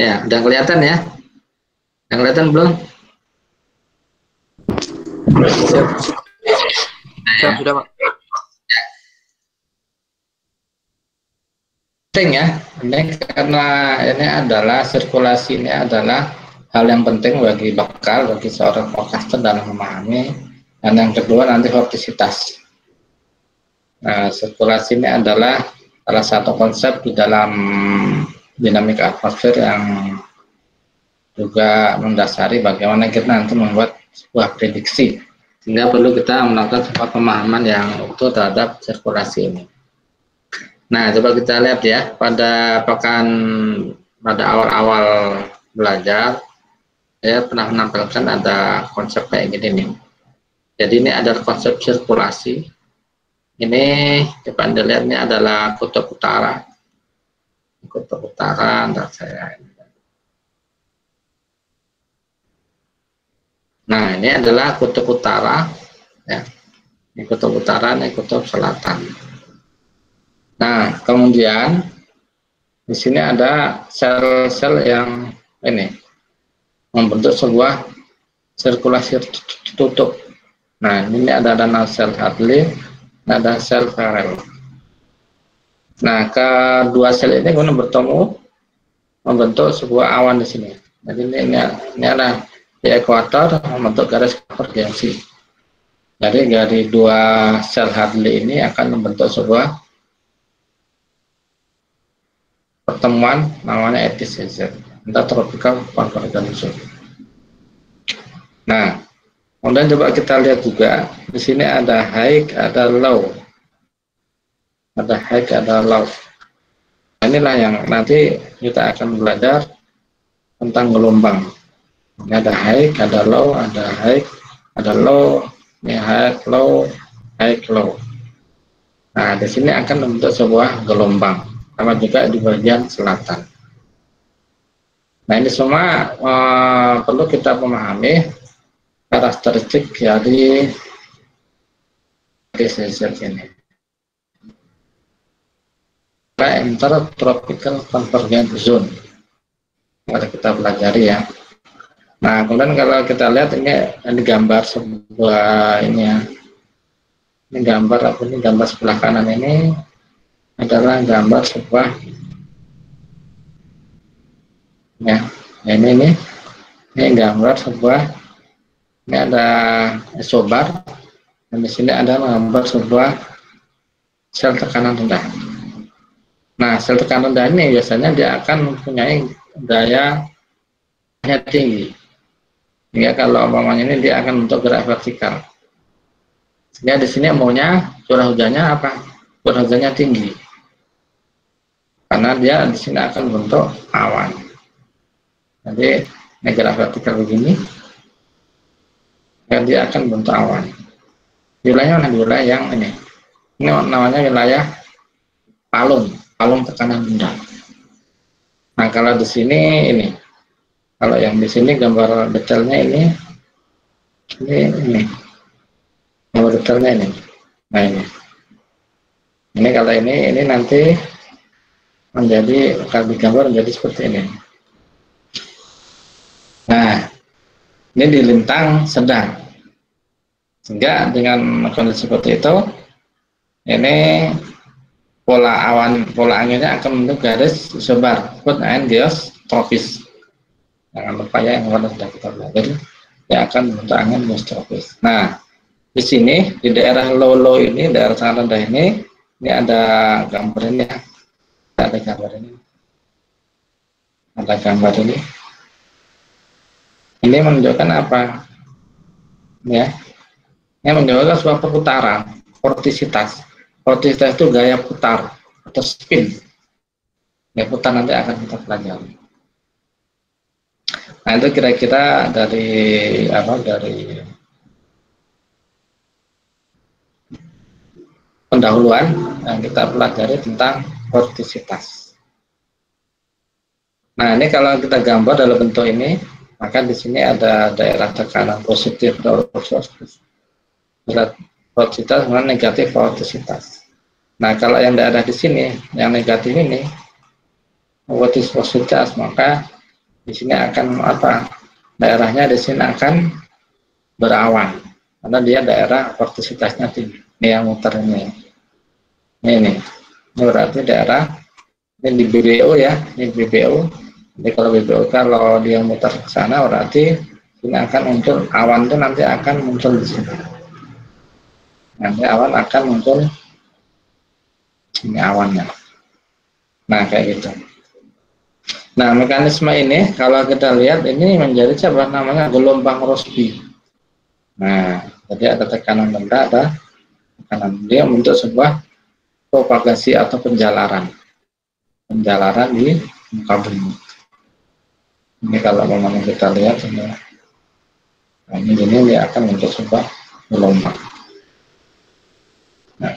Ya, udah kelihatan ya? Yang kelihatan belum? Siap. Siap, sudah, Pak. Penting ya, ini karena ini adalah sirkulasi ini adalah hal yang penting bagi bakal bagi seorang podcaster dalam memahami dan yang kedua nanti vortisitas. Nah, sirkulasi ini adalah salah satu konsep di dalam dinamika atmosfer yang juga mendasari bagaimana kita nanti membuat sebuah prediksi sehingga perlu kita melakukan sebuah pemahaman yang utuh terhadap sirkulasi ini. Nah, coba kita lihat ya pada pekan pada awal-awal belajar saya pernah menampilkan ada konsep kayak gini nih. Jadi ini ada konsep sirkulasi. Ini coba anda lihat ini adalah kutub utara. Kutub utara, dan saya Nah, ini adalah kutub utara, ya. Ini kutub utara, ini kutub selatan. Nah, kemudian di sini ada sel-sel yang ini membentuk sebuah sirkulasi tutup. Nah, ini ada dana sel Hadley, ada sel Farrell. Nah, kedua sel ini kemudian bertemu membentuk sebuah awan di sini. Jadi ini, ini, ini ada di ekuator membentuk garis konvergensi. Jadi dari dua sel Hadley ini akan membentuk sebuah pertemuan namanya ETCZ, tropical convergence. Nah, kemudian coba kita lihat juga di sini ada high, ada low, ada high, ada low. Nah, inilah yang nanti kita akan belajar tentang gelombang. Ini ada high, ada low, ada high, ada low, ini high, low, high, low. Nah, di sini akan membentuk sebuah gelombang sama juga di bagian selatan. Nah ini semua uh, perlu kita memahami karakteristik dari geser ini. Intertropical Convergence Zone. Mari kita pelajari ya. Nah, kemudian kalau kita lihat ini, ini gambar sebuah ini ya. Ini gambar apa ini gambar sebelah kanan ini adalah gambar sebuah ya ini ini ini gambar sebuah ini ada sobar dan di sini ada gambar sebuah sel tekanan rendah nah sel tekanan rendah ini biasanya dia akan mempunyai daya tinggi sehingga kalau umpamanya ini dia akan untuk gerak vertikal sehingga di sini maunya curah hujannya apa curah hujannya tinggi karena dia di sini akan bentuk awan. Jadi negara vertikal begini, dan dia akan bentuk awan. Wilayahnya wilayah yang ini? Ini namanya wilayah palung, palung tekanan rendah. Nah kalau di sini ini, kalau yang di sini gambar detailnya ini, ini ini, gambar detailnya ini. Nah ini, ini kalau ini, ini nanti menjadi kalau gambar menjadi seperti ini. Nah, ini di lintang sedang. Sehingga dengan kondisi seperti itu, ini pola awan, pola anginnya akan membentuk garis sebar, angin geos tropis. Jangan lupa ya yang warna sudah kita belajar, yang akan membentuk angin geos tropis. Nah, di sini di daerah low-low ini, daerah sangat rendah ini, ini ada gambar ini ya. Ada gambar ini. Ada gambar ini. Ini menunjukkan apa? Ya. Ini menunjukkan sebuah perputaran vortisitas vortisitas itu gaya putar atau spin. Gaya putar nanti akan kita pelajari. Nah itu kira-kira dari apa dari pendahuluan yang kita pelajari tentang vortisitas. Nah, ini kalau kita gambar dalam bentuk ini, maka di sini ada daerah tekanan positif dan Vortisitas dengan negatif vortisitas. Nah, kalau yang daerah di sini, yang negatif ini, vortisitas, maka di sini akan apa daerahnya di sini akan berawan. Karena dia daerah vortisitasnya tinggi. Ini yang muter ini. Ini ini, ini berarti daerah ini di BBO ya. Ini BBO jadi kalau BBO kalau dia muter ke sana berarti ini akan muncul awan itu nanti akan muncul di sini nanti awan akan muncul. Ini awannya. Nah kayak gitu. Nah mekanisme ini kalau kita lihat ini menjadi siapa namanya gelombang Rossby nah jadi ada tekanan rendah ada tekanan. Dia untuk sebuah propagasi atau penjalaran. Penjalaran di muka bumi. Ini kalau memang kita lihat ini, nah, ini dia akan untuk sebuah gelombang nah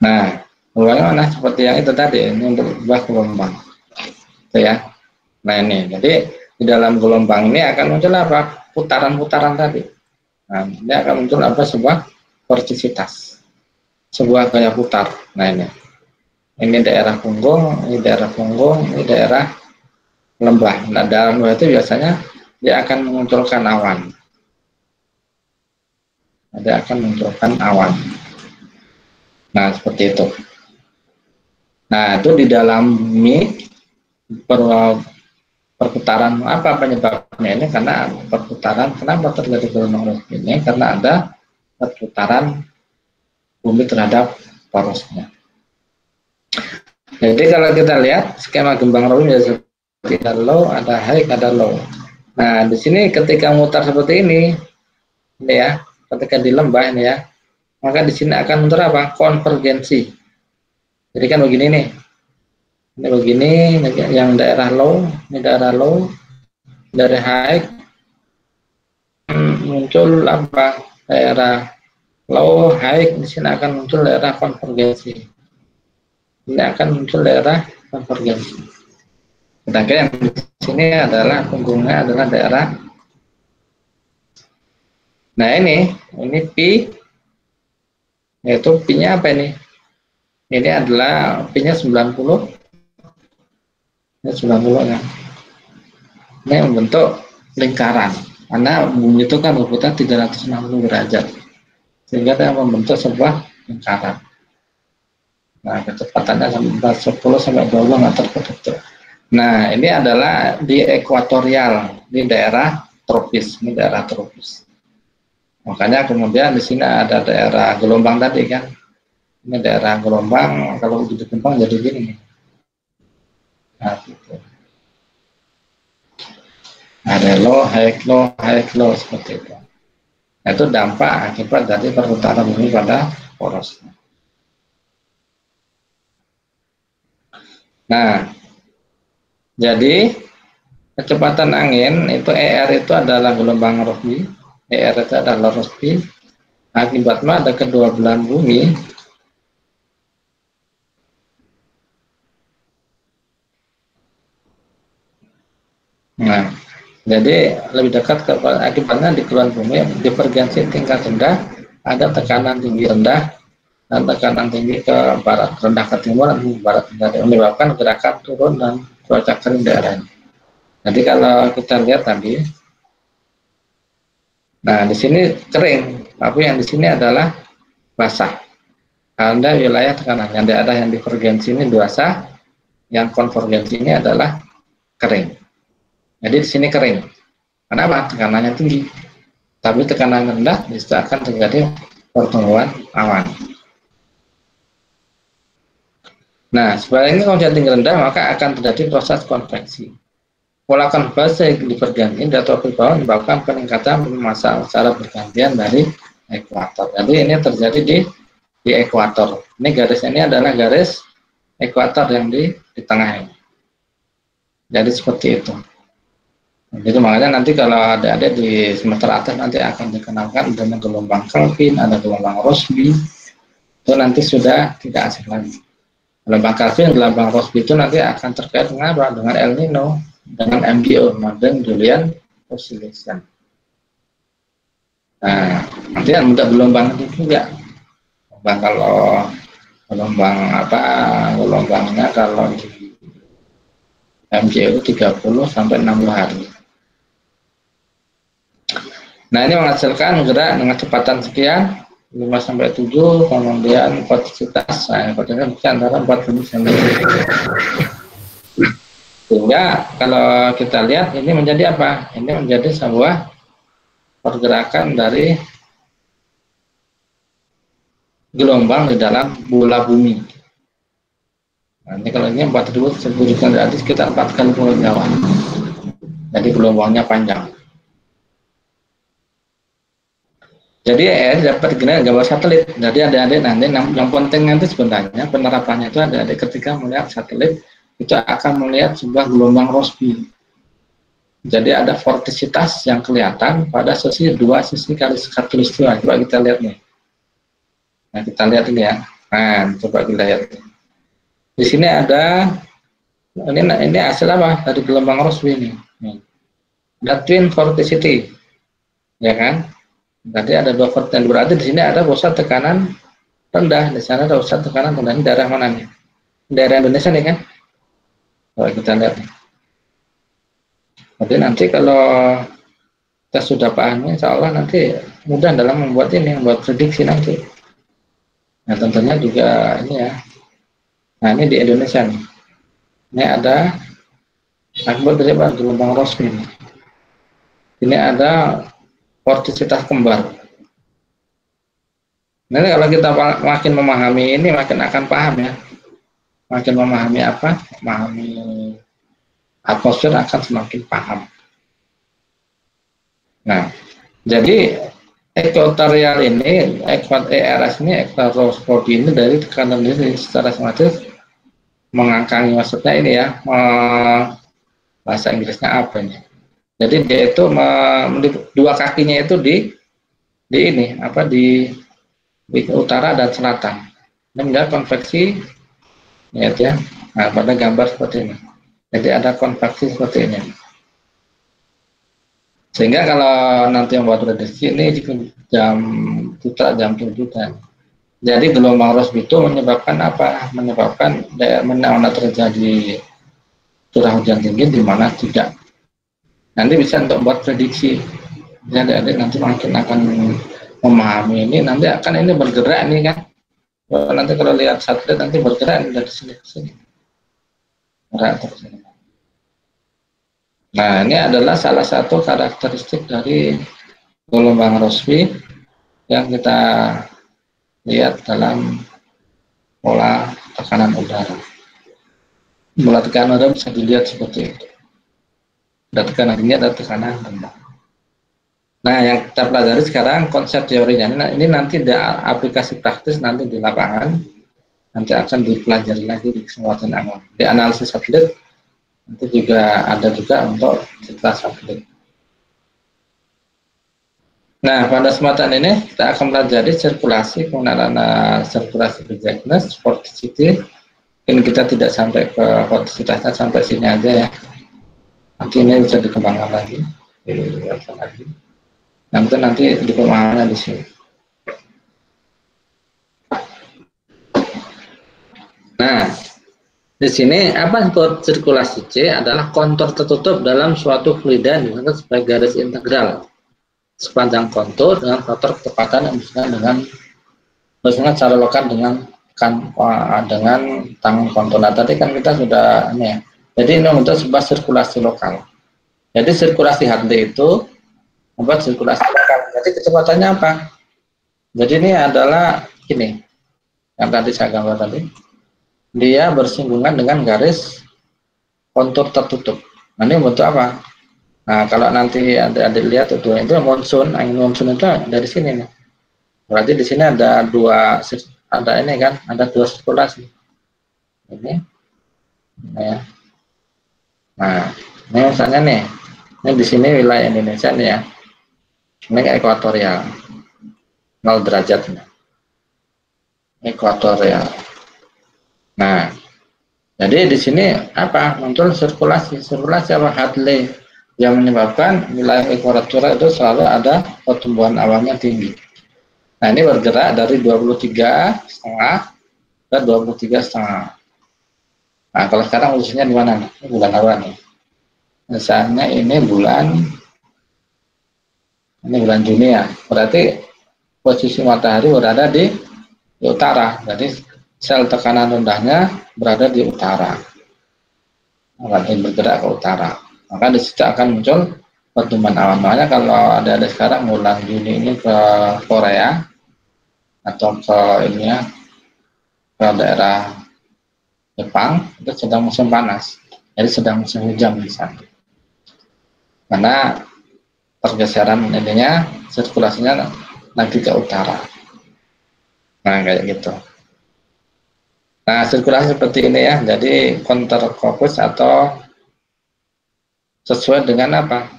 nah bagaimana seperti yang itu tadi ini untuk sebuah gelombang. Itu ya. Nah ini. Jadi di dalam gelombang ini akan muncul apa? Putaran-putaran tadi. Nah ini akan muncul apa? Sebuah vortisitas sebuah gaya putar. Nah ini. Ini daerah punggung, ini daerah punggung, ini daerah lembah. Nah, dalam itu biasanya dia akan memunculkan awan. Dia akan memunculkan awan. Nah, seperti itu. Nah, itu di dalam mie per, perputaran apa penyebabnya ini karena perputaran kenapa terjadi gelombang ini karena ada perputaran bumi terhadap porosnya. Jadi kalau kita lihat skema gembang Robin ya seperti ada low, ada high, ada low. Nah di sini ketika mutar seperti ini, ini ya, ketika di lembah ini ya, maka di sini akan mutar apa? Konvergensi. Jadi kan begini nih, ini begini, yang daerah low, ini daerah low, dari high, muncul apa? Daerah low, high, di sini akan muncul daerah konvergensi ini akan muncul daerah konvergensi. Sedangkan yang di sini adalah punggungnya adalah daerah. Nah ini, ini P, yaitu P-nya apa ini? Ini adalah P-nya 90. Ini 90 ya. Ini membentuk lingkaran. Karena bumi itu kan berputar 360 derajat. Sehingga dia membentuk sebuah lingkaran. Nah, kecepatannya sampai 10 sampai 20 meter per detik. Nah, ini adalah di ekuatorial, di daerah tropis, ini daerah tropis. Makanya kemudian di sini ada daerah gelombang tadi kan. Ini daerah gelombang, kalau di gelombang jadi gini. Nah, gitu. Ada low, high low, high low seperti itu. Nah, itu dampak akibat dari perputaran bumi pada porosnya. Nah, jadi kecepatan angin itu ER itu adalah gelombang Rossby, ER itu adalah Rossby. Akibatnya ada kedua belahan bumi Nah, jadi lebih dekat ke akibatnya di keluar bumi divergensi tingkat rendah ada tekanan tinggi rendah dan tekanan tinggi ke barat rendah ke timur dan barat dari menyebabkan gerakan turun dan cuaca kering daerah ini. Jadi kalau kita lihat tadi, nah di sini kering, tapi yang di sini adalah basah. Anda wilayah tekanan yang daerah yang divergensi ini basah, yang konvergensi ini adalah kering. Jadi di sini kering. Kenapa? Tekanannya tinggi. Tapi tekanan rendah bisa akan terjadi pertumbuhan awan. Nah, sebaliknya kalau tinggi rendah, maka akan terjadi proses konveksi. Pola konveksi divergensi atau bawah menyebabkan peningkatan masa secara bergantian dari ekuator. Jadi ini terjadi di di ekuator. Ini garis ini adalah garis ekuator yang di di tengah ini. Jadi seperti itu. Jadi makanya nanti kalau ada-ada di semester atas nanti akan dikenalkan dengan gelombang Kelvin, ada gelombang Rossby, itu nanti sudah tidak asing lagi. Gelombang Kelvin, gelombang Rossby itu nanti akan terkait dengan apa? Dengan El Nino, dengan MDO, Modern Julian Oscillation. Nah, yang untuk gelombang itu juga. Gelombang kalau gelombang apa? Gelombangnya kalau di itu 30 sampai 60 hari. Nah ini menghasilkan gerak dengan kecepatan sekian 5 sampai 7 kemudian potensitas nah, potensitas antara 40 sampai sehingga kalau kita lihat ini menjadi apa? Ini menjadi sebuah pergerakan dari gelombang di dalam bola bumi. Nah, ini kalau ini 4000 sebutkan berarti sekitar 4 kali pulau Jawa. Jadi gelombangnya panjang. Jadi ya dapat gini gambar satelit. Jadi ada adik nanti yang penting nanti sebenarnya penerapannya itu ada adik ketika melihat satelit itu akan melihat sebuah gelombang Rossby. Jadi ada vortisitas yang kelihatan pada sisi dua sisi kali katulistiwa. Coba kita lihat nih. Nah kita lihat ini ya. Nah coba kita lihat. Di sini ada ini ini hasil apa dari gelombang Rossby ini. Ada twin vorticity, ya kan? Berarti ada dua vertical. Berarti di sini ada pusat tekanan rendah. Di sana ada pusat tekanan rendah. Ini daerah mana nih? Daerah Indonesia nih kan? Kalau kita lihat. Jadi nanti kalau kita sudah paham, insya Allah nanti mudah dalam membuat ini, membuat prediksi nanti. Nah tentunya juga ini ya. Nah ini di Indonesia nih. Ini ada akibat dari gelombang Rossby. Ini ada vortisitas kembar. Nanti kalau kita makin memahami ini, makin akan paham ya. Makin memahami apa? Memahami atmosfer akan semakin paham. Nah, jadi ekuatorial ini, ERS ini, ekvatorial ini dari tekanan ini secara semacam mengangkangi maksudnya ini ya, bahasa Inggrisnya apa ini? Jadi dia itu dua kakinya itu di di ini apa di di utara dan selatan. Ini konveksi ya, ya. Nah, pada gambar seperti ini. Jadi ada konveksi seperti ini. Sehingga kalau nanti yang buat prediksi ini jam putra jam tujuh dan jadi gelombang Rossby itu menyebabkan apa? Menyebabkan daerah mana terjadi curah hujan tinggi di mana tidak nanti bisa untuk buat prediksi adik-adik nanti makin akan memahami ini nanti akan ini bergerak nih kan nanti kalau lihat satelit nanti bergerak dari sini ke sini. Bergerak terus ini nah ini adalah salah satu karakteristik dari gelombang Rossby yang kita lihat dalam pola tekanan udara. Pola tekanan udara bisa dilihat seperti itu. Ada tekanan tinggi ada tekanan rendah nah yang kita pelajari sekarang konsep teorinya. Nah, ini nanti ada aplikasi praktis nanti di lapangan. Nanti akan dipelajari lagi di kesempatan awal di analisis satelit nanti juga ada juga untuk setelah satelit Nah, pada kesempatan ini kita akan pelajari sirkulasi pengenalan sirkulasi bijaknes, sporticity. Ini kita tidak sampai ke sporticitasnya sampai sini aja ya. Nanti ini bisa dikembangkan lagi. Dilihatkan lagi nanti nanti di pemahamannya di sini nah di sini apa sirkulasi C adalah kontur tertutup dalam suatu fluida dengan sebagai garis integral sepanjang kontur dengan faktor ketepatan yang misalnya dengan misalnya cara lokal dengan kan dengan tangan kontur. Nah tadi kan kita sudah ini ya jadi ini untuk sebuah sirkulasi lokal. Jadi sirkulasi Hartley itu membuat sirkulasi lokal. Jadi kecepatannya apa? Jadi ini adalah ini yang tadi saya gambar tadi. Dia bersinggungan dengan garis kontur tertutup. Nah, ini untuk apa? Nah, kalau nanti ada ada lihat itu itu monsun, angin monsun itu dari sini nih. Berarti di sini ada dua ada ini kan, ada dua sirkulasi. Ini, nah ya. Nah, ini misalnya nih, ini di sini wilayah Indonesia nih ya. Ini ekuatorial. 0 derajat. Ekuatorial. Nah, jadi di sini apa? Muncul sirkulasi. Sirkulasi apa? Hadley yang menyebabkan wilayah ekuatorial itu selalu ada pertumbuhan awannya tinggi. Nah, ini bergerak dari 23 setengah ke 23 setengah. Nah, kalau sekarang posisinya di mana? Bulan apa nih? Misalnya ini bulan ini bulan Juni ya. Berarti posisi matahari berada di, di utara. Jadi sel tekanan rendahnya berada di utara. Berarti bergerak ke utara. Maka di situ akan muncul pertumbuhan awan. Makanya kalau ada ada sekarang bulan Juni ini ke Korea atau ke ini ya ke daerah Jepang itu sedang musim panas, jadi sedang musim hujan di sana. Karena pergeseran intinya sirkulasinya lagi ke utara. Nah kayak gitu. Nah sirkulasi seperti ini ya, jadi counter fokus atau sesuai dengan apa?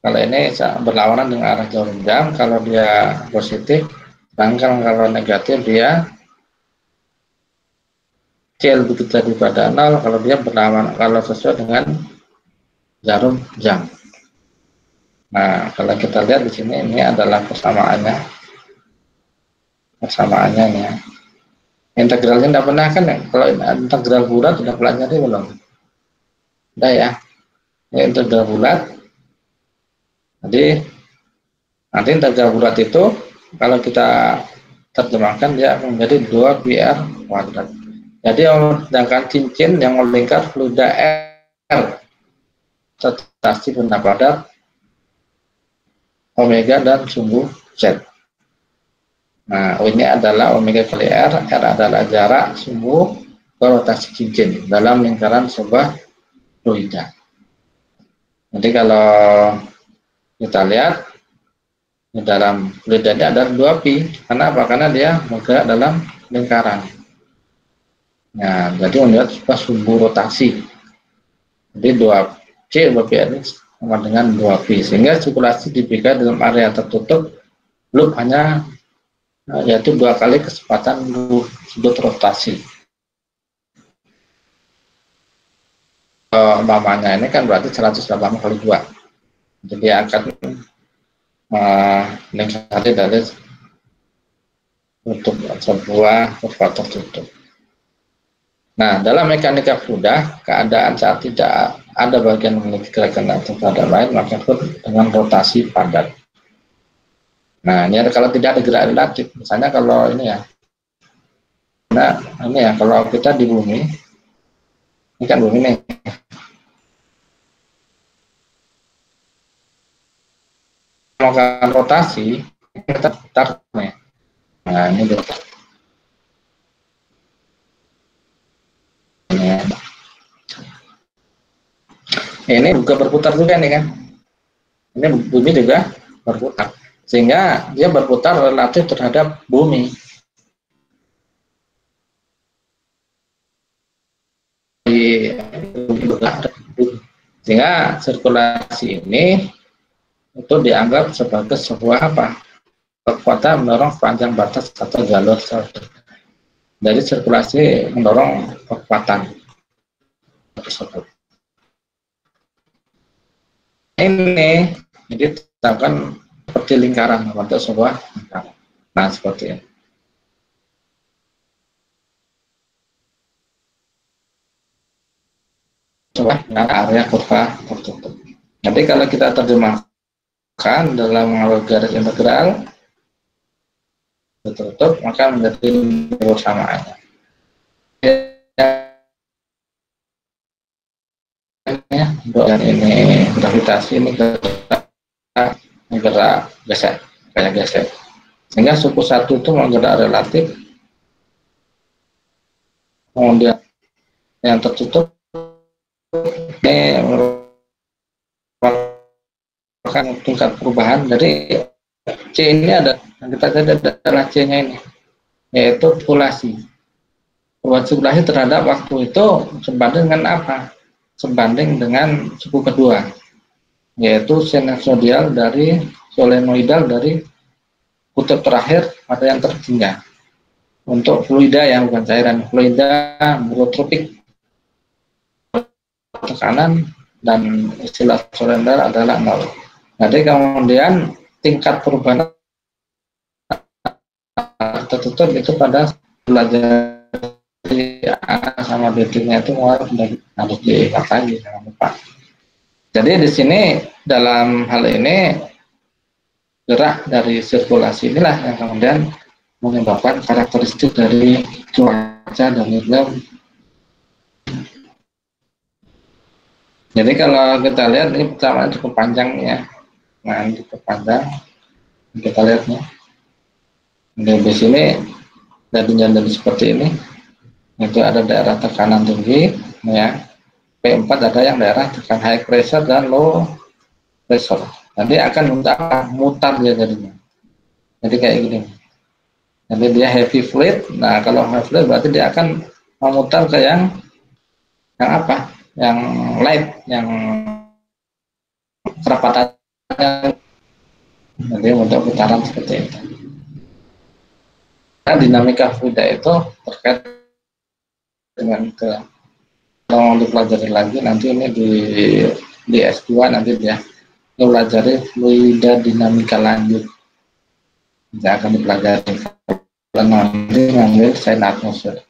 Kalau ini berlawanan dengan arah jarum jam, kalau dia positif, sedangkan kalau negatif dia kecil begitu daripada nol kalau dia berlawan kalau sesuai dengan jarum jam. Nah, kalau kita lihat di sini ini adalah persamaannya. Persamaannya ini ya. Integralnya tidak pernah kan ya? Kalau integral bulat sudah pelajari belum? Sudah ya. Ini integral bulat. Jadi nanti integral bulat itu kalau kita terjemahkan dia menjadi 2 PR kuadrat. Jadi sedangkan cincin yang melingkar fluida R tetasi benda padat omega dan sumbu Z. Nah, ini adalah omega kali R, R adalah jarak sumbu ke rotasi cincin dalam lingkaran sebuah fluida. Jadi kalau kita lihat di dalam fluida ini ada dua pi. Karena apa? Karena dia bergerak dalam lingkaran. Nah, jadi melihat sebuah sumbu rotasi. Jadi 2C dua ini sama dengan 2V. Sehingga sirkulasi di BK dalam area tertutup loop hanya eh, yaitu dua kali kecepatan sudut rotasi. Umpamanya ini kan berarti 180 kali 2. Jadi akan uh, dari untuk sebuah kurva tertutup. Nah, dalam mekanika fluida, keadaan saat tidak ada bagian memiliki gerakan atau pada lain, maka pun dengan rotasi padat. Nah, ini ada kalau tidak ada gerak relatif. Misalnya kalau ini ya, nah ini ya, kalau kita di bumi, ini kan bumi nih, melakukan rotasi, kita nih. Nah, ini dia. Ini juga berputar juga nih kan. Ini bumi juga berputar. Sehingga dia berputar relatif terhadap bumi. Sehingga sirkulasi ini itu dianggap sebagai sebuah apa? Kekuatan mendorong panjang batas atau jalur dari sirkulasi mendorong kekuatan tersebut ini jadi akan seperti lingkaran membentuk sebuah lingkaran. Nah seperti ini. Dengan area kurva tertutup. Jadi kalau kita terjemahkan dalam garis integral tertutup maka menjadi persamaannya. Dan ini gravitasi ini gerak gesek kayak gesek. Sehingga suku satu itu menggerak relatif kemudian yang tertutup ini merupakan tingkat perubahan. Dari C ini ada yang kita lihat adalah C nya ini yaitu populasi. Sirkulasi terhadap waktu itu sebanding dengan apa sebanding dengan suku kedua yaitu sinusoidal dari solenoidal dari kutub terakhir pada yang tertinggal. Untuk fluida yang bukan cairan. Fluida berotropik tekanan dan istilah solenoidal adalah nol. Jadi kemudian tingkat perubahan tertutup itu pada belajar A sama B-nya itu harus diikat lagi jangan lupa. Jadi di sini dalam hal ini gerak dari sirkulasi inilah yang kemudian menyebabkan karakteristik dari cuaca dan iklim. Jadi kalau kita lihat ini pertama cukup panjang ya, nah cukup panjang kita lihatnya. Di sini dari seperti ini, itu ada daerah tekanan tinggi, ya. P4 ada yang daerah tekan high pressure dan low pressure. Nanti akan mutar, mutar dia jadinya. Jadi kayak gini. Nanti dia heavy fluid. Nah kalau heavy fluid berarti dia akan memutar ke yang yang apa? Yang light, yang kerapatannya. Nanti untuk putaran seperti itu. Nah, dinamika fluida itu terkait dengan ke kalau dipelajari lagi nanti ini di di S2 nanti dia pelajari fluida dinamika lanjut. Tidak akan dipelajari. Nanti ngambil sain atmosfer.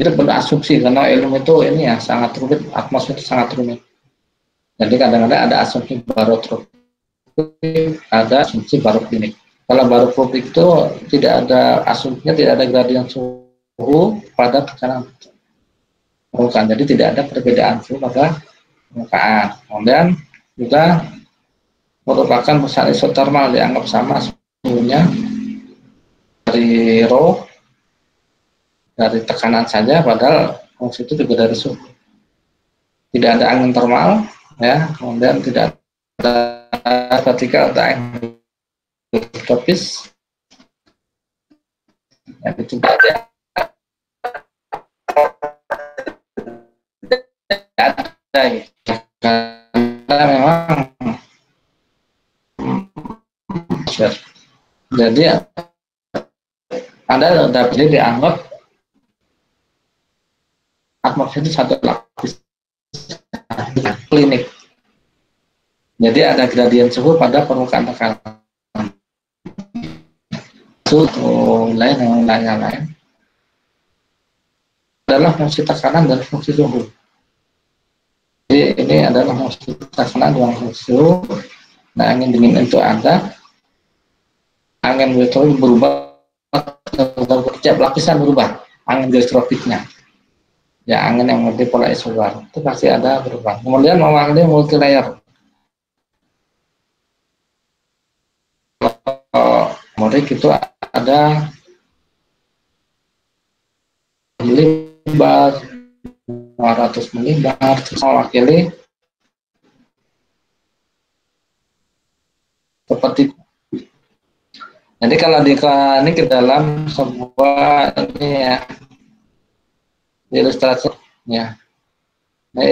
Itu perlu asumsi karena ilmu itu ini ya sangat rumit atmosfer itu sangat rumit. Jadi kadang-kadang ada asumsi barotropik ada asumsi baroklinik kalau barotropik itu tidak ada asumsinya tidak ada gradien suhu pada tekanan permukaan. Jadi tidak ada perbedaan suhu pada permukaan. Kemudian juga merupakan pesan isotermal dianggap sama suhunya dari rho dari tekanan saja padahal fungsi itu juga dari suhu. Tidak ada angin termal ya, kemudian tidak ada ketika ada angin tropis ya, itu. Ada ada gitu. karena memang jadi anda dapat dianggap atmosfer itu satu lapis. Klinik. Jadi ada gradien suhu pada permukaan tekanan suhu lain yang lain-lain adalah fungsi tekanan dan fungsi suhu jadi ini adalah fungsi tekanan ruang suhu. Nah, angin dingin itu ada. Angin tropis berubah setiap lapisan berubah angin garis tropiknya. Ya, angin yang menjadi pola isobar itu pasti ada berubah. Kemudian mewakili multi layer. Morik itu ada milibar 200 milibar mewakili seperti jadi kalau ini ke dalam sebuah ini ya ilustrasi ya. Nah,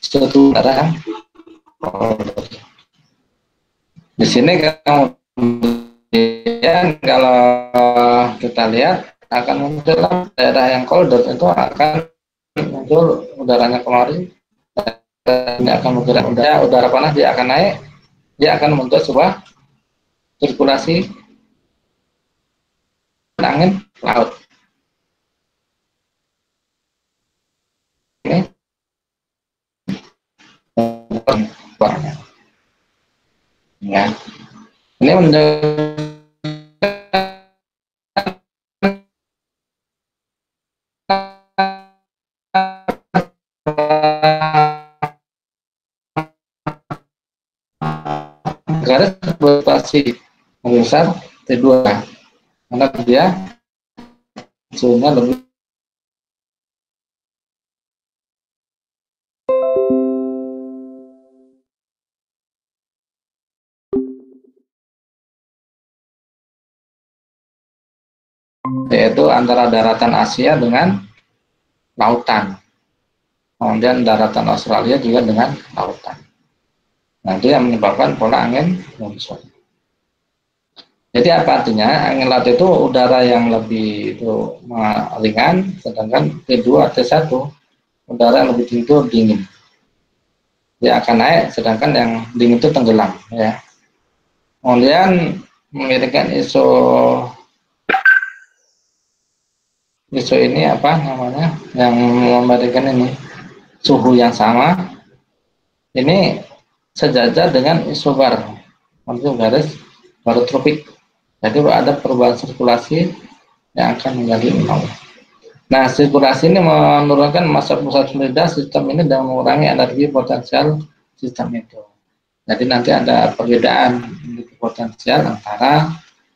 suatu di sini kemudian kalau kita lihat akan muncul daerah yang colder itu akan muncul udaranya kemarin. Ini akan bergerak udara, udara panas dia akan naik. Dia akan membentuk sebuah sirkulasi angin laut. Ini ya. Ini menjadi garis berotasi membesar T2 karena dia suhunya lebih yaitu antara daratan Asia dengan lautan kemudian daratan Australia juga dengan lautan Nah, itu yang menyebabkan pola angin monsun. Jadi apa artinya? Angin laut itu udara yang lebih itu ringan, sedangkan T2, T1 udara yang lebih tinggi itu dingin. Dia akan naik, sedangkan yang dingin itu tenggelam. Ya. kemudian mengirimkan isu isu ini apa namanya yang memberikan ini suhu yang sama. Ini sejajar dengan isu bar untuk garis baru tropik. Jadi ada perubahan sirkulasi yang akan menjadi nol. Nah sirkulasi ini menurunkan masa pusat fluida sistem ini dan mengurangi energi potensial sistem itu. Jadi nanti ada perbedaan energi potensial antara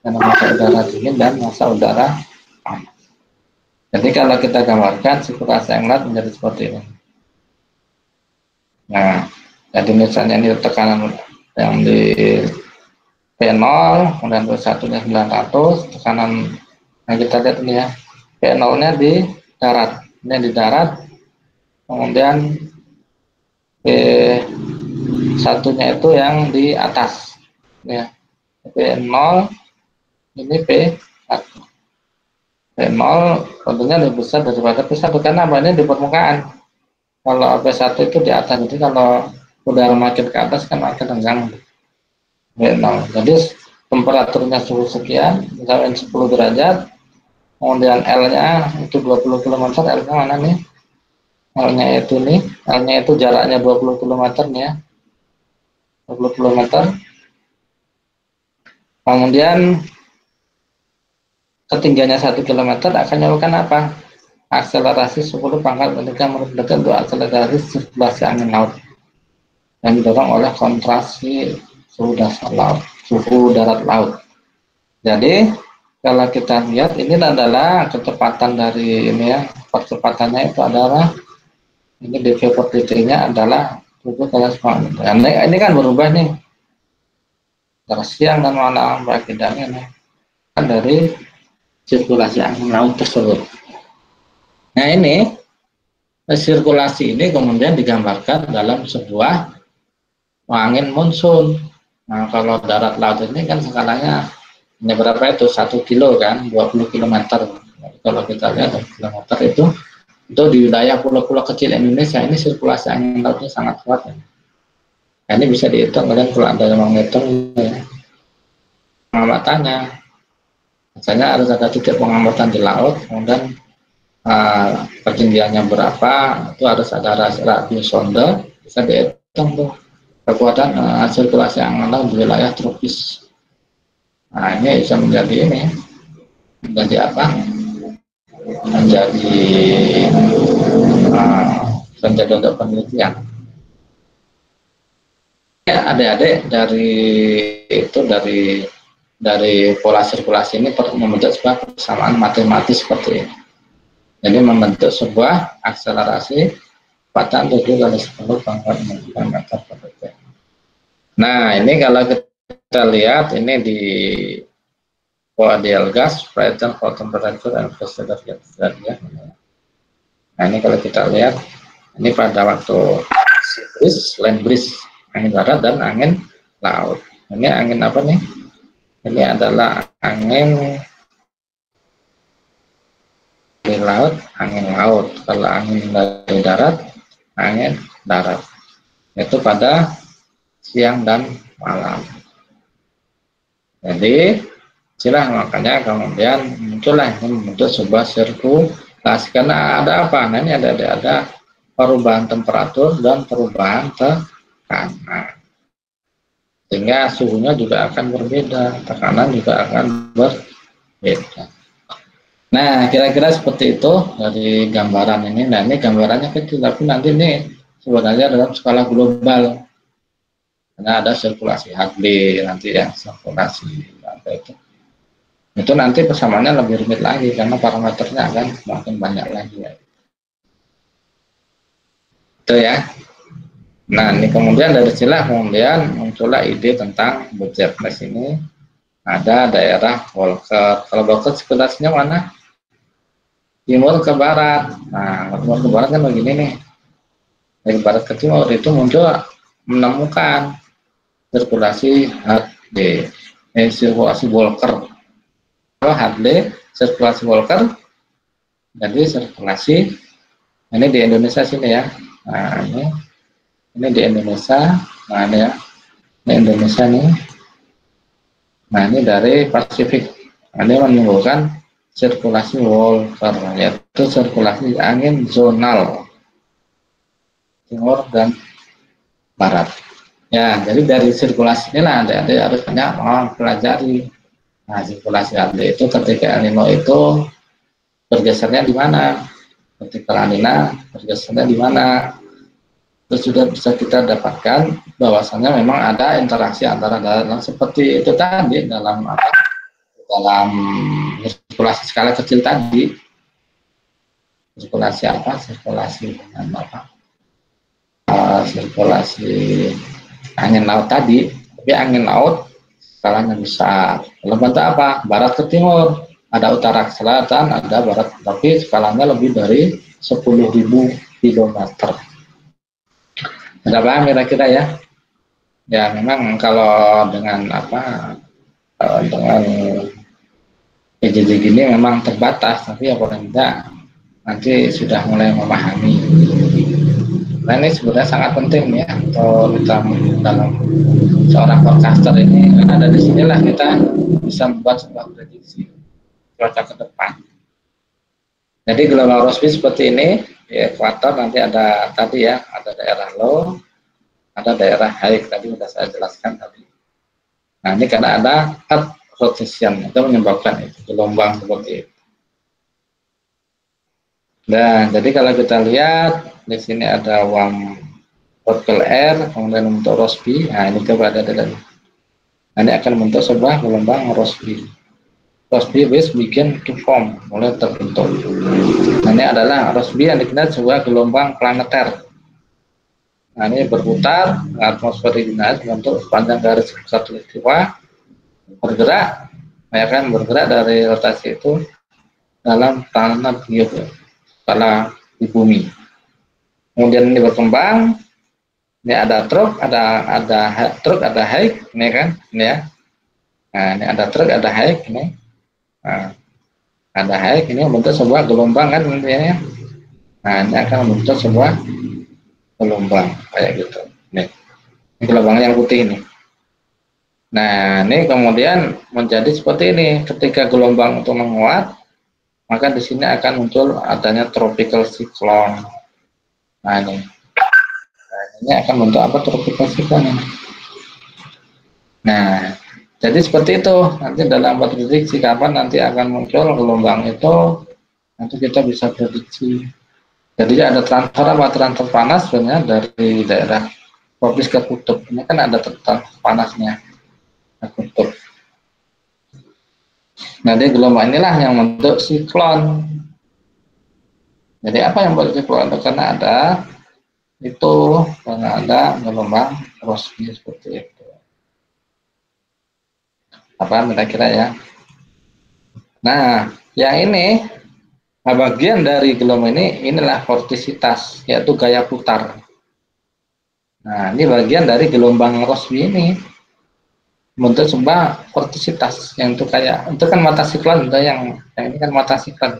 masa udara dingin dan masa udara panas jadi kalau kita gambarkan sirkulasi lain menjadi seperti ini. Nah, jadi misalnya ini tekanan yang di P0, kemudian P1-nya 900, tekanan yang kita lihat ini ya, P0-nya di darat, ini di darat, kemudian P1-nya itu yang di atas, ya, P0, ini P1. P0 tentunya lebih besar daripada P1 karena ini di permukaan. Kalau P1 itu di atas jadi kalau udara makin ke atas kan akan tenggang. P0 jadi temperaturnya suhu sekian misalnya 10 derajat kemudian L nya itu 20 km L nya mana nih? L nya itu nih L nya itu jaraknya 20 km nih ya. 20 km kemudian ketinggiannya satu kilometer akan menyebabkan apa? Akselerasi 10 pangkat ketika mendekat untuk akselerasi sirkulasi angin laut yang didorong oleh kontraksi suhu dasar laut, suhu darat laut. Jadi kalau kita lihat ini adalah kecepatan dari ini ya, percepatannya itu adalah ini dv nya adalah 7 kali ini, ini kan berubah nih antara siang dan malam berakibatnya nih kan dari sirkulasi angin laut tersebut. Nah ini sirkulasi ini kemudian digambarkan dalam sebuah angin monsun. Nah kalau darat laut ini kan skalanya ini berapa itu satu kilo kan 20 km. Kalau kita lihat kilometer itu itu di wilayah pulau-pulau kecil Indonesia ini sirkulasi angin lautnya sangat kuat. Ya. Nah, ini bisa dihitung kalian kalau ada yang menghitung ya. pengamatannya Misalnya harus ada titik pengamatan di laut, kemudian uh, ketinggiannya berapa, itu harus ada radius sonde, bisa dihitung tuh kekuatan uh, sirkulasi angin di wilayah tropis. Nah ini bisa menjadi ini, menjadi apa? Menjadi uh, menjadi untuk penelitian. Ya, adik-adik dari itu dari dari pola sirkulasi ini membentuk sebuah persamaan matematis seperti ini. Jadi membentuk sebuah akselerasi kecepatan 7 kali 10 pangkat 9 meter per detik. Nah, ini kalau kita lihat ini di ideal gas, present for temperature and pressure ya. Nah, ini kalau kita lihat ini pada waktu sea breeze, land breeze, angin darat dan angin laut. Ini angin apa nih? Ini adalah angin dari laut, angin laut. Kalau angin dari darat, angin darat. Itu pada siang dan malam. Jadi, silah makanya kemudian muncullah ini membentuk sebuah sirkulasi karena ada apa? Nah ini ada ada, ada perubahan temperatur dan perubahan tekanan sehingga suhunya juga akan berbeda, tekanan juga akan berbeda. Nah, kira-kira seperti itu dari gambaran ini. Nah, ini gambarannya kecil, tapi nanti ini sebenarnya dalam skala global. Karena ada sirkulasi HB nanti yang sirkulasi apa itu. Itu nanti persamaannya lebih rumit lagi karena parameternya akan semakin banyak lagi ya. Itu ya. Nah, ini kemudian dari sinilah kemudian muncullah ide tentang budget plus ini ada daerah Walker. Kalau Walker sekitarnya mana? Timur ke barat. Nah, timur ke barat kan begini nih. Dari barat ke timur itu muncul menemukan sirkulasi HD, eh, sirkulasi Walker. Kalau HD, sirkulasi Walker, jadi sirkulasi ini di Indonesia sini ya. Nah, ini ini di Indonesia nah ini ya ini Indonesia nih Nah ini dari Pasifik. Nah, ini menimbulkan sirkulasi Wolfer, yaitu sirkulasi angin zonal timur dan barat. Ya, jadi dari sirkulasi inilah adik-adik harus banyak mempelajari. Nah, sirkulasi adik itu ketika El itu bergesernya di mana? Ketika La Nina bergesernya di mana? Terus juga bisa kita dapatkan bahwasannya memang ada interaksi antara dalam seperti itu tadi dalam apa? Dalam sirkulasi skala kecil tadi. Sirkulasi apa? Sirkulasi dengan apa? Uh, sirkulasi angin laut tadi, tapi angin laut skalanya besar. Dalam bentuk apa? Barat ke timur, ada utara ke selatan, ada barat, tapi skalanya lebih dari 10.000 km. Ada paham kira-kira ya? Ya memang kalau dengan apa uh, dengan PJJ gini memang terbatas, tapi ya paling tidak nanti sudah mulai memahami. Nah ini sebenarnya sangat penting ya untuk kita dalam seorang podcaster ini karena ada di sinilah kita bisa membuat sebuah prediksi cuaca ke depan. Jadi gelombang Rossby seperti ini di ekuator nanti ada tadi ya ada daerah low, ada daerah high tadi sudah saya jelaskan tadi. Nah ini karena ada earth rotation itu menyebabkan itu gelombang seperti itu. Nah, jadi kalau kita lihat di sini ada uang partikel R, kemudian untuk Rossby. Nah, ini kepada dan nah, ini akan membentuk sebuah gelombang Rossby. Base begin to form, mulai terbentuk. Nah, ini adalah Rossby yang dikenal sebuah gelombang planeter. Nah, ini berputar, atmosfer dinamik membentuk sepanjang garis khatulistiwa bergerak, ya kan bergerak dari rotasi itu dalam planet gitu, kepala di bumi kemudian ini berkembang ini ada truk ada ada truk ada high ini kan ini ya nah ini ada truk ada high ini nah, ada high ini membentuk sebuah gelombang kan ini ya. Nah ini akan membentuk sebuah gelombang kayak gitu. Ini, ini gelombang yang putih ini. Nah ini kemudian menjadi seperti ini. Ketika gelombang itu menguat maka di sini akan muncul adanya tropical cyclone. Nah ini, nah, ini akan bentuk apa? Terplikasikan Nah, jadi seperti itu. Nanti dalam prediksi kapan nanti akan muncul gelombang itu, nanti kita bisa prediksi. Jadi ada transfer apa transfer panas sebenarnya dari daerah tropis ke kutub. Ini kan ada transfer panasnya ke kutub. Nah, di gelombang inilah yang membentuk siklon. Jadi apa yang boleh dikeluarkan karena ada itu karena ada gelombang Rossby seperti itu. Apa kira-kira ya? Nah, yang ini nah bagian dari gelombang ini inilah vortisitas yaitu gaya putar. Nah, ini bagian dari gelombang Rossby ini. Bentuk sebuah vortisitas yang itu kayak itu kan mata siklon yang yang ini kan mata siklon.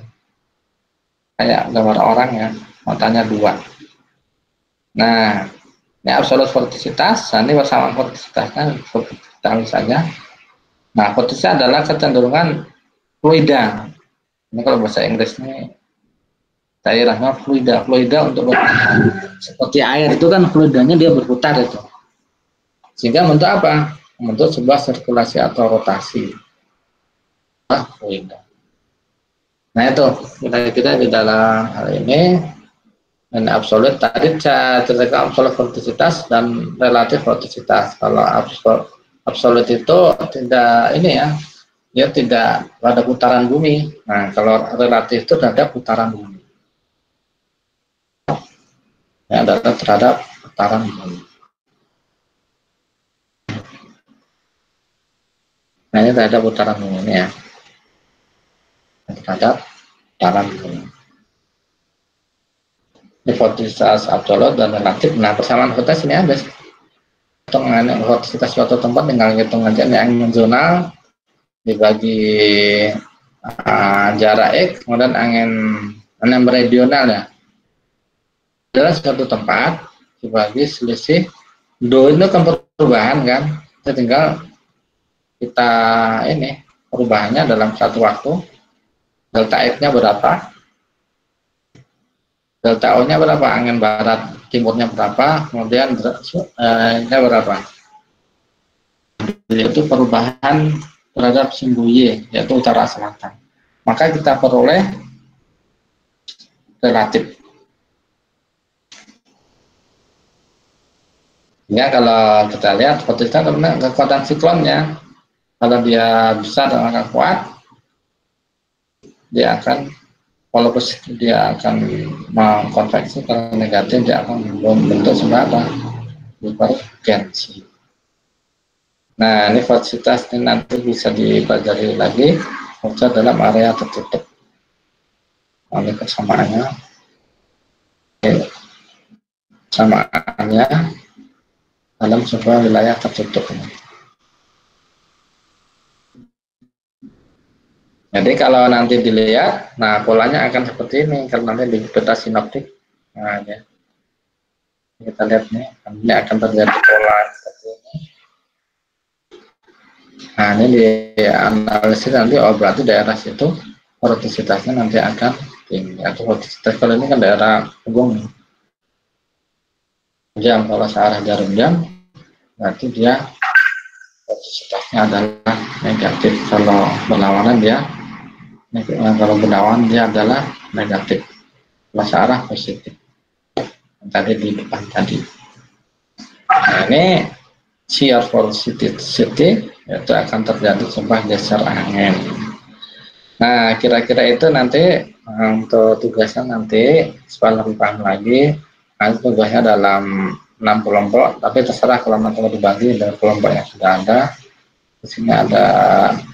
Kayak gambar orang ya matanya dua. Nah ini absolut vortisitas nah, ini persamaan vortisitasnya tahu saja nah vortisitas adalah kecenderungan fluida. Ini kalau bahasa Inggris ini daerahnya fluida. Fluida untuk berputar. Seperti air itu kan fluidanya dia berputar itu. Sehingga bentuk apa? Membentuk sebuah sirkulasi atau rotasi. Ah, fluida. Nah itu. Kita-kita di dalam hal ini dan absolut tadi ceritakan absolut voltisitas dan relatif voltisitas. Kalau absolut, absolut itu tidak ini ya, dia tidak pada putaran bumi. Nah kalau relatif itu terhadap putaran bumi. Ya, terhadap putaran bumi. Nah ini terhadap putaran bumi ini ya terhadap dalam hipotesas absolut dan relatif. Nah, persamaan hipotesis ini ada hitungan hipotesis suatu tempat tinggal hitung aja yang zonal dibagi uh, jarak x kemudian angin angin meridional ya. Adalah suatu tempat dibagi selisih do itu kan perubahan kan? Kita tinggal kita ini perubahannya dalam satu waktu delta F-nya berapa? Delta O-nya berapa? Angin barat timurnya berapa kemudian eh, berapa. Yaitu perubahan terhadap simbol Y yaitu utara selatan. Maka kita peroleh relatif. Ya kalau kita lihat itu karena kekuatan siklonnya kalau dia besar dan akan kuat dia akan kalau positif dia akan mengkonveksi kalau negatif dia akan membentuk seberapa? Divergensi nah ini fasilitas ini nanti bisa dipelajari lagi. Kerja dalam area tertutup. Oleh kesamaannya. Samaannya dalam sebuah wilayah tertutup Jadi kalau nanti dilihat, nah polanya akan seperti ini kalau nanti di peta sinoptik. Nah, ya. Kita lihat nih, ini akan terjadi pola seperti ini. Nah, ini di analisis nanti, oh berarti daerah situ rotisitasnya nanti akan tinggi. Atau rotisitas kalau ini kan daerah nih. jam, kalau searah jarum jam, berarti dia rotisitasnya adalah negatif. Kalau berlawanan dia kalau gunawan dia adalah negatif. Bahasa arah positif. Tadi di depan tadi. Nah, ini shear velocity itu akan terjadi sebuah geser angin. Nah, kira-kira itu nanti eh, untuk tugasnya nanti supaya lebih paham lagi. Nanti tugasnya dalam enam kelompok, tapi terserah kalau nanti mau dibagi dari kelompok yang sudah ada. Di sini ada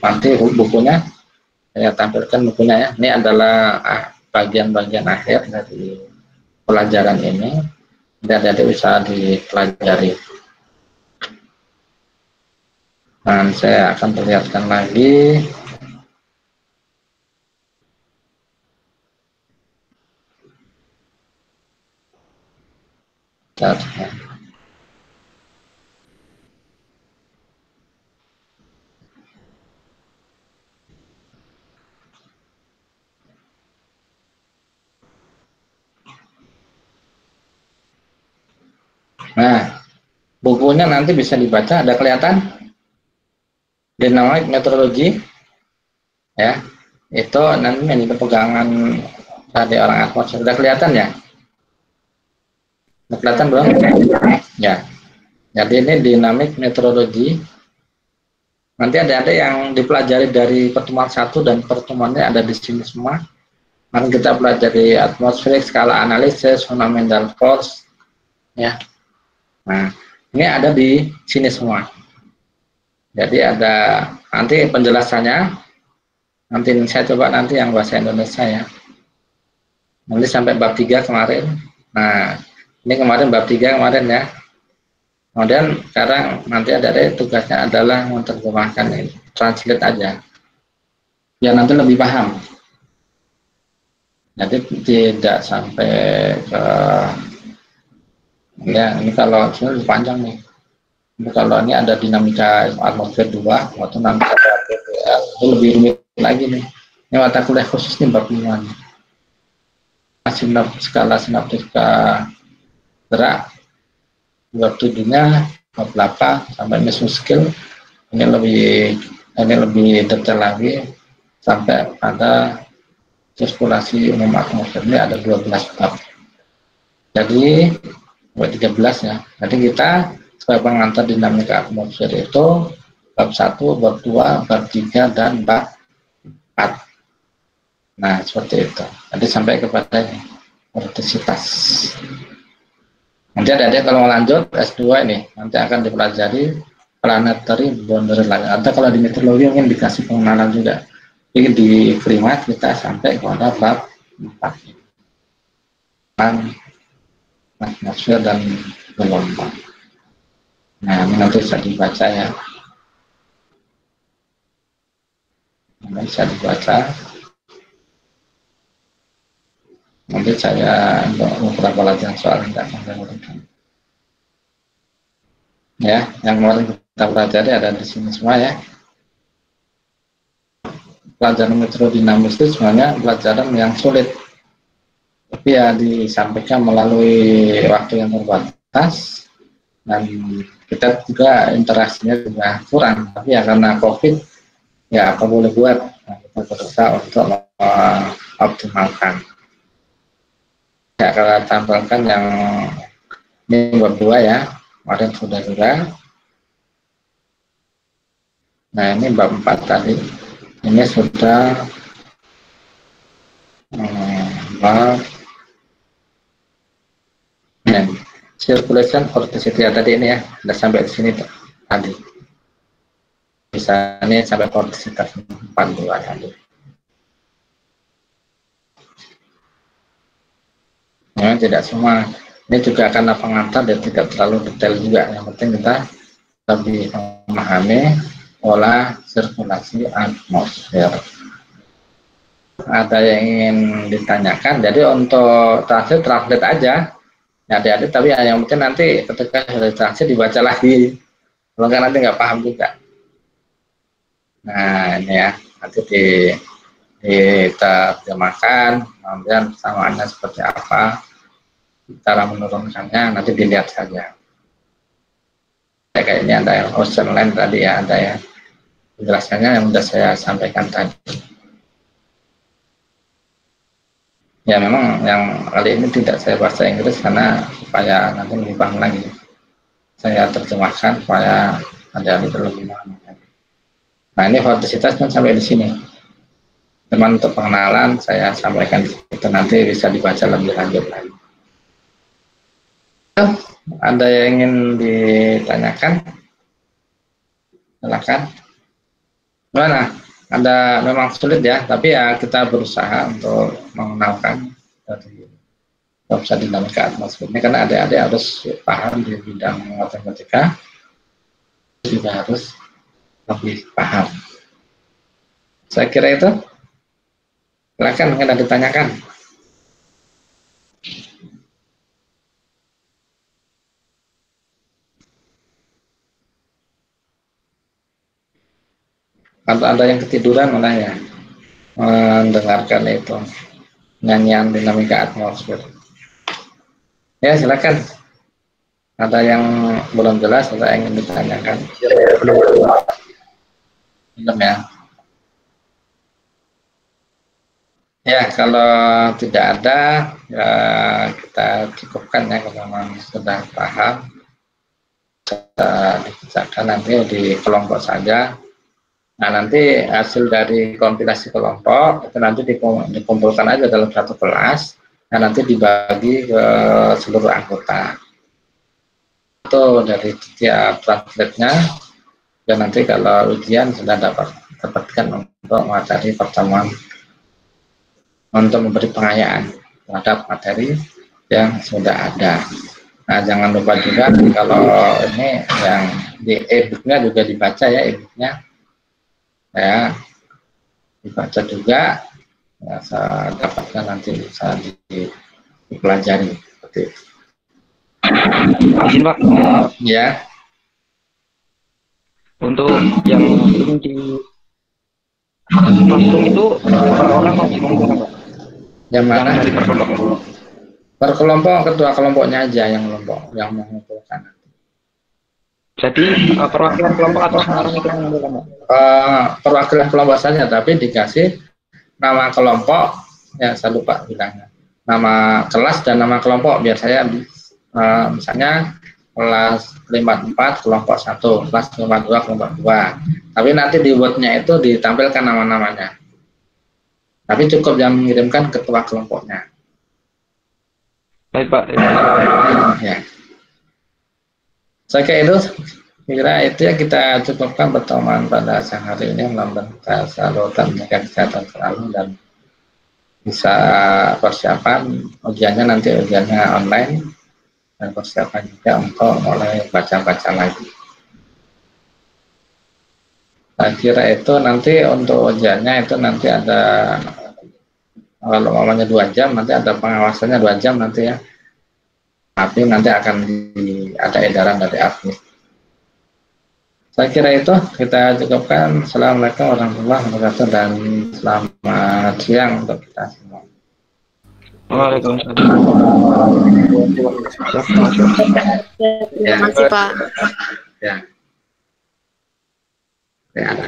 nanti bukunya saya tampilkan bukunya ya. Ini adalah ah, bagian-bagian akhir dari pelajaran ini. Dan jadi bisa dipelajari. Dan saya akan perlihatkan lagi. Nah, bukunya nanti bisa dibaca, ada kelihatan? Dynamic Meteorology, ya, itu nanti ini pegangan dari orang atmosfer, sudah kelihatan ya? Sudah kelihatan belum? Ya, jadi ini Dynamic Meteorology, nanti ada ada yang dipelajari dari pertemuan satu dan pertemuannya ada di sini semua. Nanti kita pelajari atmosferik, skala analisis, fundamental force, ya, Nah, ini ada di sini semua. Jadi ada nanti penjelasannya. Nanti saya coba nanti yang bahasa Indonesia ya. Nanti sampai bab 3 kemarin. Nah, ini kemarin bab 3 kemarin ya. Kemudian sekarang nanti ada tugasnya adalah menerjemahkan ini, translate aja. Biar nanti lebih paham. Jadi tidak sampai ke ya ini kalau sebenarnya panjang nih. Ini kalau ini ada dinamika atmosfer dua waktu nanti ada PPL itu lebih rumit lagi nih. Ini mata kuliah khusus nih bab lima nih sinap, skala sinaptika gerak bab tujuhnya bab delapan sampai skill. Ini lebih ini lebih detail lagi sampai pada sirkulasi umum atmosfer ini ada 12 bab. Jadi bab 13 ya. Jadi kita sebagai pengantar dinamika atmosfer itu bab 1, bab 2, bab 3, dan bab 4. Nah, seperti itu. Nanti sampai kepada vortisitas. Nanti ada kalau mau lanjut S2 ini, nanti akan dipelajari planetary boundary line. Atau kalau di meteorologi mungkin dikasih pengenalan juga. Ini di primat kita sampai kepada bab 4 atmosfer dan gelombang. Nah, ini nanti bisa dibaca ya. Ini bisa dibaca. Nanti saya untuk beberapa latihan soal tidak akan berikan. Ya, yang kemarin kita pelajari ada di sini semua ya. pelajaran metrodinamis itu sebenarnya pelajaran yang sulit tapi ya disampaikan melalui waktu yang terbatas dan kita juga interaksinya juga kurang. Tapi ya karena covid ya apa boleh buat? Nah, kita berusaha untuk mengoptimalkan. Ya kalau tampilkan yang ini berdua ya kemarin sudah juga nah ini bab 4 tadi. Ini sudah hmm, bab dan circulation vorticity ya tadi ini ya. Sudah sampai di sini tadi. Misalnya sampai vorticitas 42 tadi. Ya, tidak semua. Ini juga karena pengantar dan tidak terlalu detail juga. Yang penting kita lebih memahami pola sirkulasi atmosfer. Ada yang ingin ditanyakan? Jadi untuk translate translate aja adik-adik tapi ya, yang mungkin nanti ketika registrasi dibaca lagi. Kalau nanti nggak paham juga. Nah ini ya. Nanti di diterjemahkan kemudian samaannya seperti apa. Cara menurunkannya nanti dilihat saja. Ya, kayaknya ada yang ocean line tadi ya ada ya. Penjelasannya yang sudah saya sampaikan tadi ya memang yang kali ini tidak saya bahasa Inggris karena supaya nanti lebih paham lagi. Saya terjemahkan supaya ada lebih paham nah ini vortisitas kan sampai di sini. Teman untuk pengenalan saya sampaikan itu nanti bisa dibaca lebih lanjut lagi. Ada yang ingin ditanyakan? Silakan. Mana ada memang sulit ya, tapi ya kita berusaha untuk mengenalkan dari bisa dinamika atmosfer ini karena adik-adik harus paham di bidang matematika juga harus lebih paham. Saya kira itu. Silakan mungkin ada ditanyakan. Atau ada yang ketiduran malah ya mendengarkan itu. Nyanyian dinamika atmosfer. Ya silakan. Ada yang belum jelas atau ingin ditanyakan? Belum ya. Ya kalau tidak ada ya kita cukupkan ya kalau memang sudah paham. Kita dibacakan nanti di kelompok saja Nah nanti hasil dari kompilasi kelompok itu nanti dikumpulkan aja dalam satu kelas dan nanti dibagi ke seluruh anggota. Itu dari setiap translate-nya dan nanti kalau ujian sudah dapat dapatkan untuk materi pertemuan untuk memberi pengayaan terhadap materi yang sudah ada. Nah jangan lupa juga kalau ini yang di e-booknya juga dibaca ya e-booknya ya dibaca juga ya, saya dapatkan nanti bisa dipelajari seperti itu. Izin Pak. Ya. Untuk yang ingin di masuk itu per orang maksimum berapa? Yang mana? Yang dari per kelompok. Per kelompok ketua kelompoknya aja yang kelompok yang mengumpulkan. Jadi uh, perwakilan kelompok atau orang itu yang menentukan? Uh, perwakilan kelompok saja, tapi dikasih nama kelompok, ya saya lupa bilangnya, nama kelas dan nama kelompok biar saya uh, misalnya kelas 54 kelompok 1, kelas 52 kelompok 2. Tapi nanti di wordnya itu ditampilkan nama-namanya. Tapi cukup yang mengirimkan ketua kelompoknya. Baik Pak. Ya. Saya kira itu kira itu ya kita cukupkan pertemuan pada siang hari ini membahas saluran menjaga kesehatan selalu dan bisa persiapan ujiannya nanti ujiannya online dan persiapan juga untuk mulai baca-baca lagi. Saya kira itu nanti untuk ujiannya itu nanti ada kalau namanya dua jam nanti ada pengawasannya dua jam nanti ya tapi nanti akan di, ada edaran dari admin saya kira itu kita cukupkan assalamualaikum warahmatullahi wabarakatuh dan selamat siang untuk kita semua Waalaikumsalam. ya, Terima kasih Pak. ya. Ya, ada